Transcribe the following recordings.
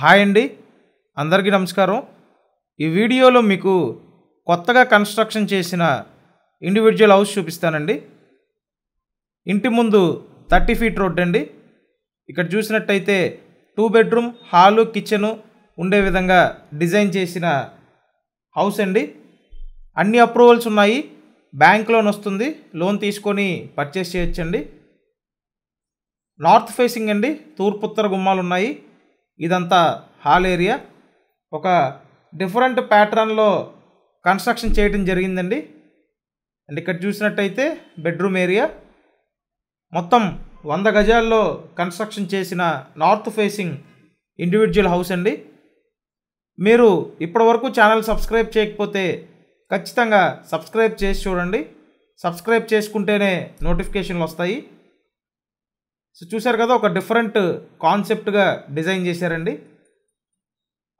Hi అండి. అందరికీ నమస్కారం. ఈ వీడియోలో మీకు కొత్తగా కన్స్ట్రక్షన్ చేసిన ఇండివిజువల్ హౌస్ చూపిస్తానండి. ఇంటి ముందు థర్టీ ఫీట్ రోడ్ అండి. ఇక్కడ చూసినట్టయితే టూ బెడ్రూమ్ హాలు కిచెను ఉండే విధంగా డిజైన్ చేసిన హౌస్ అండి. అన్ని అప్రూవల్స్ ఉన్నాయి. బ్యాంక్ లోన్ వస్తుంది. లోన్ తీసుకొని పర్చేస్ చేయొచ్చండి. నార్త్ ఫేసింగ్ అండి. తూర్పు ఉత్తర గుమ్మాలు ఉన్నాయి. ఇదంతా హాల్ ఏరియా. ఒక డిఫరెంట్ ప్యాటర్న్లో కన్స్ట్రక్షన్ చేయడం జరిగిందండి. అండ్ ఇక్కడ చూసినట్టయితే బెడ్రూమ్ ఏరియా. మొత్తం వంద గజాల్లో కన్స్ట్రక్షన్ చేసిన నార్త్ ఫేసింగ్ ఇండివిజువల్ హౌస్ అండి. మీరు ఇప్పటివరకు ఛానల్ సబ్స్క్రైబ్ చేయకపోతే ఖచ్చితంగా సబ్స్క్రైబ్ చేసి చూడండి. సబ్స్క్రైబ్ చేసుకుంటేనే నోటిఫికేషన్లు వస్తాయి. సో చూశారు కదా ఒక డిఫరెంట్ కాన్సెప్ట్గా డిజైన్ చేశారండి.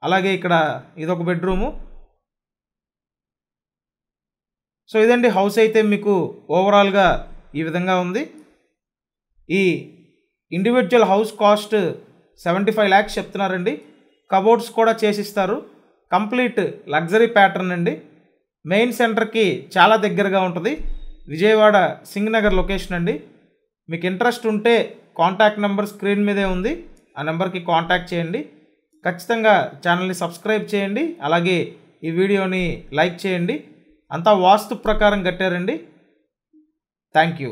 అలాగే ఇక్కడ ఇదొక బెడ్రూము సో ఇదండి హౌస్ అయితే మీకు ఓవరాల్గా ఈ విధంగా ఉంది. ఈ individual house cost seventy five lakhs చెప్తున్నారండి. కబోర్డ్స్ కూడా చేసిస్తారు. కంప్లీట్ లగ్జరీ ప్యాటర్న్ అండి. మెయిన్ సెంటర్కి చాలా దగ్గరగా ఉంటుంది. విజయవాడ సింగనగర్ లొకేషన్ అండి. మీకు ఇంట్రెస్ట్ ఉంటే కాంటాక్ట్ నెంబర్ స్క్రీన్ మీదే ఉంది. ఆ నెంబర్కి కాంటాక్ట్ చేయండి. ఖచ్చితంగా ఛానల్ని సబ్స్క్రైబ్ చేయండి. అలాగే ఈ వీడియోని లైక్ చేయండి. అంతా వాస్తు ప్రకారం కట్టారండి. Thank you.